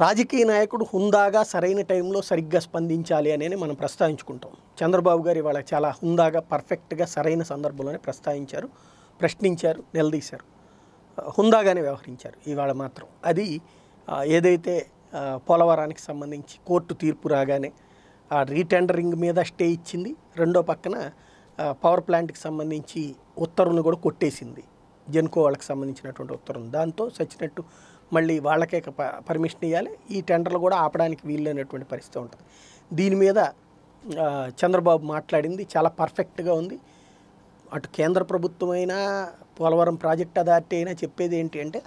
రాజకీయ నాయకుడు హుందాగా సరైన టైంలో సరిగ్గా స్పందించాలి అనేది మనం ప్రస్తావించుకుంటాం. చంద్రబాబు గారు ఇవాళ చాలా హుందాగా పర్ఫెక్ట్గా సరైన సందర్భంలోనే ప్రస్తావించారు ప్రశ్నించారు నిలదీశారు. హుందాగానే వ్యవహరించారు ఇవాళ మాత్రం. అది ఏదైతే పోలవరానికి సంబంధించి కోర్టు తీర్పు రాగానే ఆ రీటెండరింగ్ మీద స్టే ఇచ్చింది. రెండో పక్కన పవర్ ప్లాంట్కి సంబంధించి ఉత్తర్వులు కూడా కొట్టేసింది. జెన్కో వాళ్ళకి సంబంధించినటువంటి ఉత్తర్వులు. దాంతో సచ్చినట్టు మళ్ళీ వాళ్ళకే ప- పర్మిషన్ ఇవ్వాలి ఈ టెండర్లు కూడా ఆపడానికి వీల్లేనటువంటి పరిస్థితి ఉంటుంది. దీని మీద చంద్రబాబు మాట్లాడింది చాలా పర్ఫెక్ట్గా ఉంది. అటు కేంద్ర ప్రభుత్వం అయినా పోలవరం ప్రాజెక్ట్ అథారిటీ అయినా చెప్పేది ఏంటి అంటే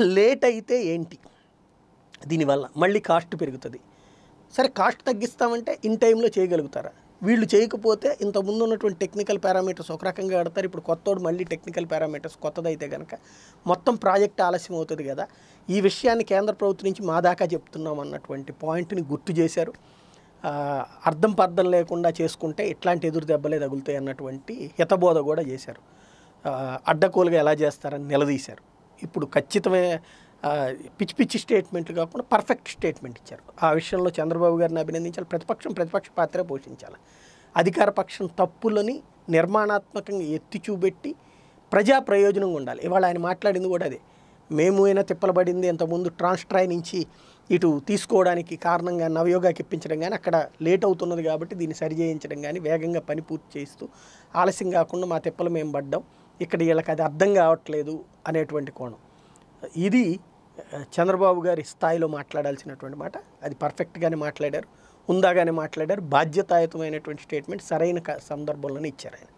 లేట్ అయితే ఏంటి? దీనివల్ల మళ్ళీ కాస్ట్ పెరుగుతుంది. సరే కాస్ట్ తగ్గిస్తామంటే ఇన్ టైంలో చేయగలుగుతారా? వీళ్ళు చేయకపోతే ఇంత ముందు ఉన్నటువంటి టెక్నికల్ పారామీటర్స్ ఒక రకంగా ఆడతారు ఇప్పుడు కొత్తోడు మళ్ళీ టెక్నికల్ పారామీటర్స్ కొత్తదైతే కనుక మొత్తం ప్రాజెక్ట్ ఆలస్యం అవుతుంది కదా. ఈ విషయాన్ని కేంద్ర ప్రభుత్వం నుంచి మా దాకా చెప్తున్నాం అన్నటువంటి పాయింట్ని గుర్తు చేశారు. అర్థం పర్థం లేకుండా చేసుకుంటే ఇట్లాంటి ఎదురు దెబ్బలే తగులుతాయి అన్నటువంటి హితబోధ కూడా చేశారు. అడ్డకోలుగా ఎలా చేస్తారని నిలదీశారు. ఇప్పుడు ఖచ్చితమే పిచ్చి పిచ్చి స్టేట్మెంట్లు కాకుండా పర్ఫెక్ట్ స్టేట్మెంట్ ఇచ్చారు. ఆ విషయంలో చంద్రబాబు గారిని అభినందించాలి. ప్రతిపక్షం ప్రతిపక్ష పాత్ర పోషించాలి. అధికార పక్షం తప్పులని నిర్మాణాత్మకంగా ఎత్తి చూపెట్టి ప్రజా ప్రయోజనంగా ఉండాలి. ఇవాళ ఆయన మాట్లాడింది కూడా అదే. మేము అయినా తిప్పలబడింది ఇంతకుముందు ట్రాన్స్ట్రాయ్ నుంచి ఇటు తీసుకోవడానికి కారణంగా నవయోగాకి ఇప్పించడం కానీ అక్కడ లేట్ అవుతున్నది కాబట్టి దీన్ని సరిచేయించడం కానీ వేగంగా పని పూర్తి చేస్తూ ఆలస్యం కాకుండా మా తిప్పలు మేము పడ్డాం. ఇక్కడ వీళ్ళకి అది అర్థం కావట్లేదు అనేటువంటి కోణం. ఇది చంద్రబాబు గారి స్థాయిలో మాట్లాడాల్సినటువంటి మాట. అది పర్ఫెక్ట్గానే మాట్లాడారు. ఉందాగానే మాట్లాడారు. బాధ్యతాయుతమైనటువంటి స్టేట్మెంట్ సరైన సందర్భంలోనే ఇచ్చారు ఆయన.